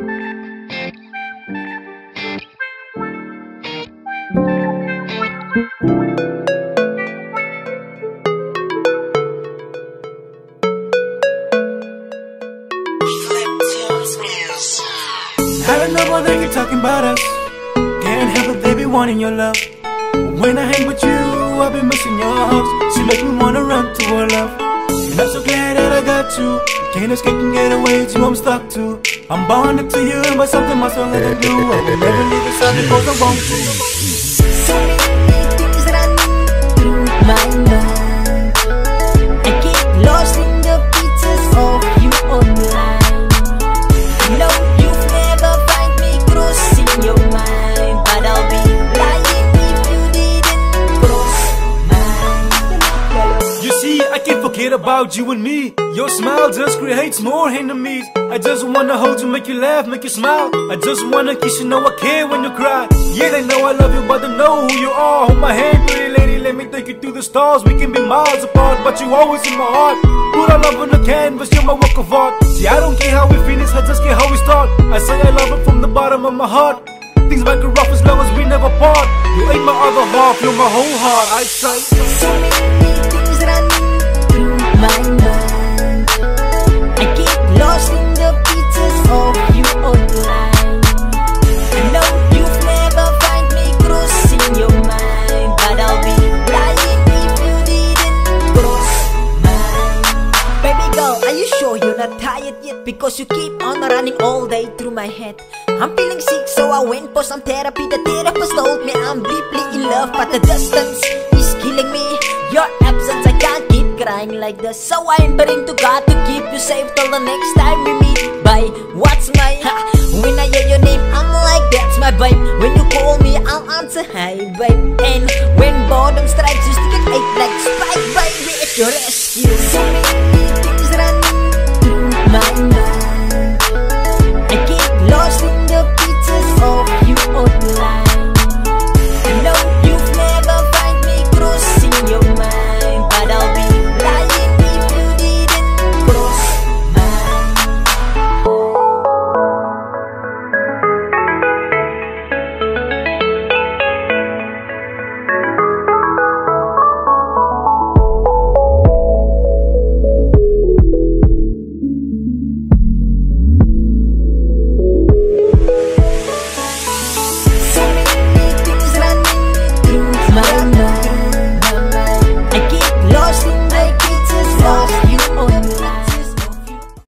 I don't know what they keep talking about us. Can't help it, they be wanting your love. When I hang with you, I'll be missing your hugs She make me wanna run to her love. And I'm so glad that I got you. Can't escape and get away, you I'm stuck to. I'm bonded to you, but something have let it do. I will never leave sun because I want to. About you and me. Your smile just creates more enemies. I just wanna hold you, make you laugh, make you smile. I just wanna kiss you, know I care when you cry. Yeah, they know I love you, but they know who you are. Hold my hand, pretty lady, let me take you through the stars. We can be miles apart, but you always in my heart. Put our love on the canvas, you're my work of art. See, I don't care how we finish, I just care how we start. I say I love it from the bottom of my heart. Things might get rough as long as we never part. You ain't my other half, you're my whole heart. I say. Yet? Because you keep on running all day through my head. I'm feeling sick, so I went for some therapy. The therapist told me I'm deeply in love, but the distance is killing me. Your absence, I can't keep crying like this. So I'm praying to God to keep you safe till the next time we meet. Bye. What's my ha? When I hear your name, I'm like that's my vibe. When you call me, I'll answer hi, babe. And when boredom strikes, you stick it eight like spike, baby. It's your many